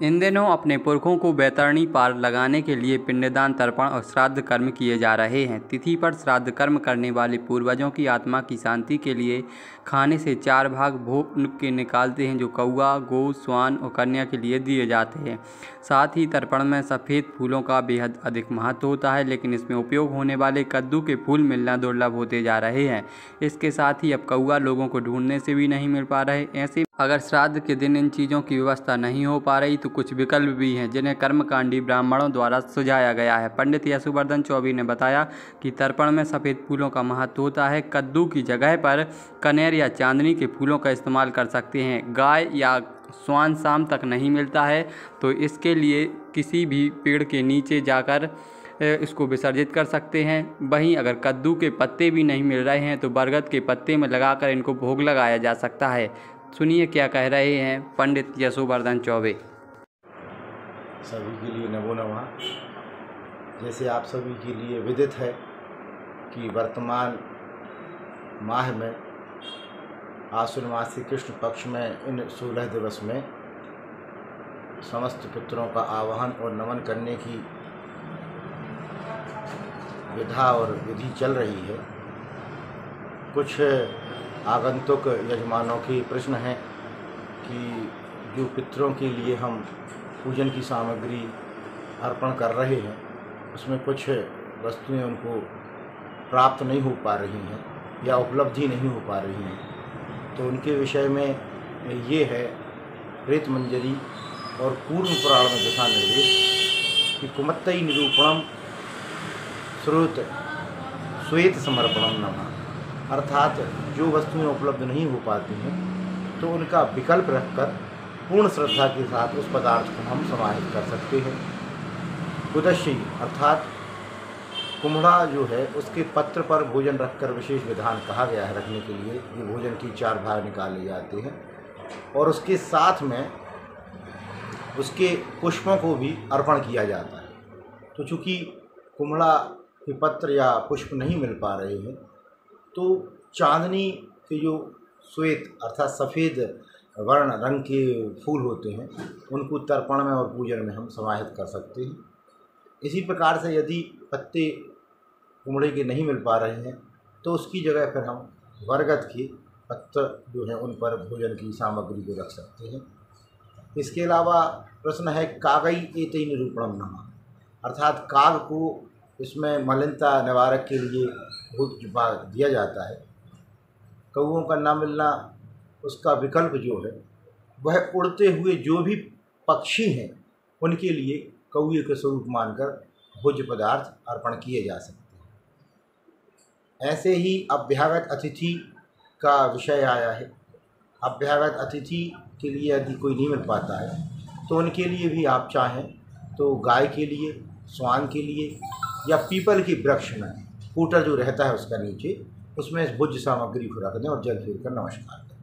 इन दिनों अपने पुरखों को बैतरणी पार लगाने के लिए पिंडदान तर्पण और श्राद्ध कर्म किए जा रहे हैं। तिथि पर श्राद्ध कर्म करने वाले पूर्वजों की आत्मा की शांति के लिए खाने से चार भाग भोग के निकालते हैं, जो कौआ गौ, स्वान और कन्या के लिए दिए जाते हैं। साथ ही तर्पण में सफ़ेद फूलों का बेहद अधिक महत्व होता है, लेकिन इसमें उपयोग होने वाले कद्दू के फूल मिलना दुर्लभ होते जा रहे हैं। इसके साथ ही अब कौआ लोगों को ढूँढने से भी नहीं मिल पा रहे। ऐसे अगर श्राद्ध के दिन इन चीज़ों की व्यवस्था नहीं हो पा रही तो कुछ विकल्प भी हैं, जिन्हें कर्मकांडी ब्राह्मणों द्वारा सुझाया गया है। पंडित यशुवर्धन चौबी ने बताया कि तर्पण में सफ़ेद फूलों का महत्व होता है। कद्दू की जगह पर कनेर या चांदनी के फूलों का इस्तेमाल कर सकते हैं। गाय या स्वान शाम तक नहीं मिलता है तो इसके लिए किसी भी पेड़ के नीचे जाकर इसको विसर्जित कर सकते हैं। वहीं अगर कद्दू के पत्ते भी नहीं मिल रहे हैं तो बरगद के पत्ते में लगाकर इनको भोग लगाया जा सकता है। सुनिए क्या कह रहे हैं पंडित यशोवर्धन चौबे। सभी के लिए नमो नमः। जैसे आप सभी के लिए विदित है कि वर्तमान माह में आश्विन मास के कृष्ण पक्ष में इन सोलह दिवस में समस्त पुत्रों का आवाहन और नमन करने की विधा और विधि चल रही है। कुछ आगंतुक यजमानों के प्रश्न हैं कि जो पितरों के लिए हम पूजन की सामग्री अर्पण कर रहे हैं, उसमें कुछ वस्तुएँ उनको प्राप्त नहीं हो पा रही हैं या उपलब्धि नहीं हो पा रही हैं। तो उनके विषय में ये है प्रेत मंजरी और पूर्व पुराण में दिशा निर्देश कि कुमत्तई निरूपणम श्रोत श्वेत समर्पणम नमः। अर्थात जो वस्तुएँ उपलब्ध नहीं हो पाती हैं तो उनका विकल्प रखकर पूर्ण श्रद्धा के साथ उस पदार्थ को हम समाहित कर सकते हैं। कुदशी अर्थात कुम्हड़ा जो है, उसके पत्र पर भोजन रखकर विशेष विधान कहा गया है रखने के लिए ये भोजन की चार भाग निकाले जाते हैं और उसके साथ में उसके पुष्पों को भी अर्पण किया जाता है। तो चूँकि कुम्हड़ा के पत्र या पुष्प नहीं मिल पा रहे हैं तो चांदनी के जो श्वेत अर्थात सफ़ेद वर्ण रंग के फूल होते हैं, उनको तर्पण में और पूजन में हम समाहित कर सकते हैं। इसी प्रकार से यदि पत्ते कुमड़े के नहीं मिल पा रहे हैं तो उसकी जगह पर हम बरगद के पत्ते जो हैं, उन पर भोजन की सामग्री को रख सकते हैं। इसके अलावा प्रश्न है, कागई एत निरूपणम नमा। अर्थात काग को इसमें मलिनता निवारक के लिए बहुत दिया जाता है। कौओं का ना मिलना उसका विकल्प जो है, वह उड़ते हुए जो भी पक्षी हैं, उनके लिए कौए के स्वरूप मानकर भोज्य पदार्थ अर्पण किए जा सकते हैं। ऐसे ही अभ्यागत अतिथि का विषय आया है। अभ्यागत अतिथि के लिए यदि कोई नहीं मिल पाता है तो उनके लिए भी आप चाहें तो गाय के लिए, स्वान के लिए या पीपल की वृक्ष में, कूटर जो रहता है उसका नीचे, उसमें इस भुज सामग्री को रख दें और जल फिर कर नमस्कार करें।